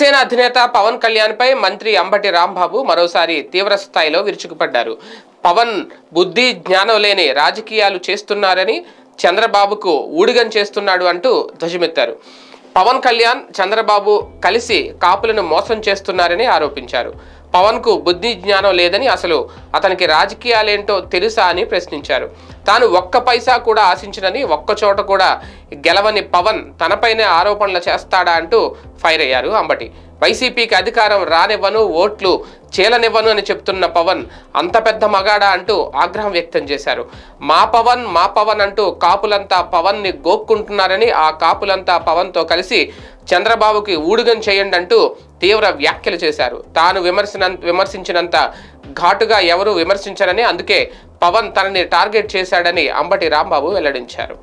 జనసేన అధినేత పవన్ కళ్యాణ్ పై మంత్రి అంబటి రాంబాబు మరోసారి తీవ్ర స్థాయిలో విరుచుకుపడ్డారు. పవన్ బుద్ధి జ్ఞానం లేని రాజకీయాలు చేస్తున్నారని చంద్రబాబుకు ఊడిగం చేస్తున్నాడు అంటూ ధ్వజమెత్తారు. పవన్ కళ్యాణ్ చంద్రబాబు కలిసి కాపులను మోసం చేస్తున్నారని ఆరోపించారు. పవన్కు బుద్ధి జ్ఞానం లేదని అసలు అతనికి రాజకీయాలేంటో తెలుసా అని ప్రశ్నించారు. తాను ఒక్క పైసా కూడా ఆశించినని ఒక్క చోట కూడా గెలవని పవన్ తనపైనే ఆరోపణలు చేస్తాడా అంటూ ఫైర్ అయ్యారు అంబటి. వైసీపీకి అధికారం రానివ్వను ఓట్లు చేలనివ్వను అని చెప్తున్న పవన్ అంత పెద్ద మగాడా అంటూ ఆగ్రహం వ్యక్తం చేశారు. మా పవన్ మా పవన్ అంటూ కాపులంతా పవన్ని గోక్కుంటున్నారని ఆ కాపులంతా పవన్తో కలిసి చంద్రబాబుకి ఊడుగం చేయండి అంటూ తీవ్ర వ్యాఖ్యలు చేశారు. తాను విమర్శన విమర్శించినంత ఘాటుగా ఎవరూ విమర్శించరని అందుకే పవన్ తనని టార్గెట్ చేశాడని అంబటి రాంబాబు వెల్లడించారు.